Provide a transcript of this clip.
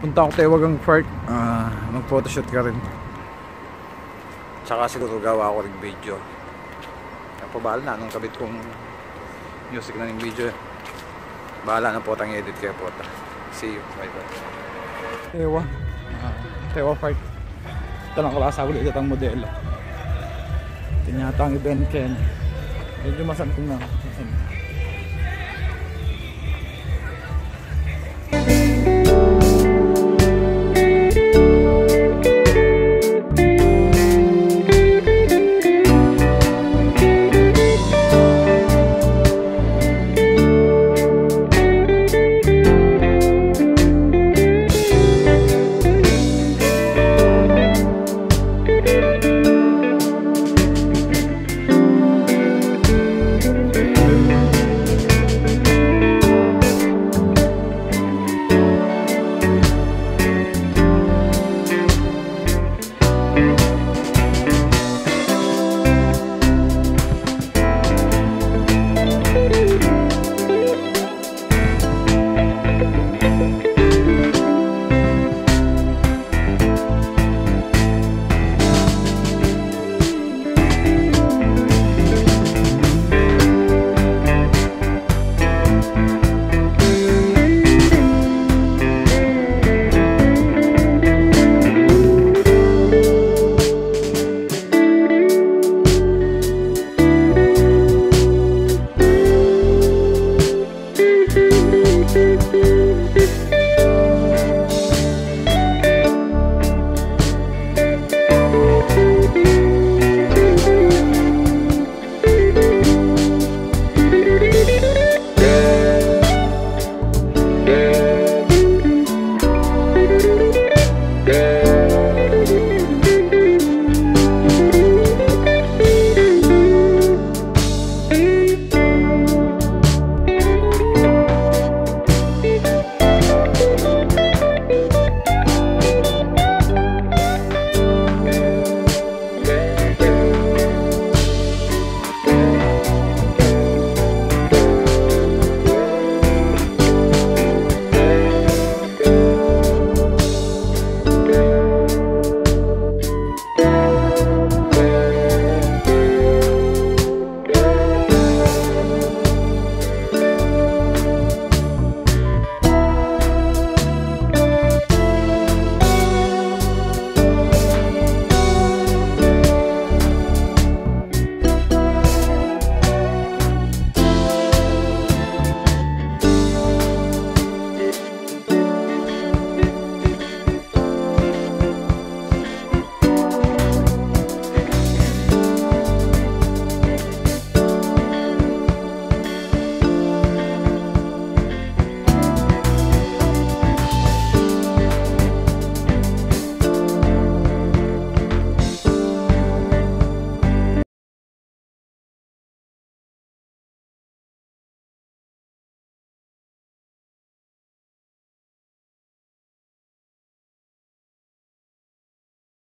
Punta ako Tewagang Park. Ah, mag photoshoot ka rin. Tsaka siguro gawa ako ng video. Napabahala na nung kabit kong music na ng video. Bahala na po tang edit kaya po ta. See you. Bye bye. Tewa. Ah, Tewa Park. Ito lang kalasa ulit itong modelo. Ito yata ang event Ken. Medyo masantong na.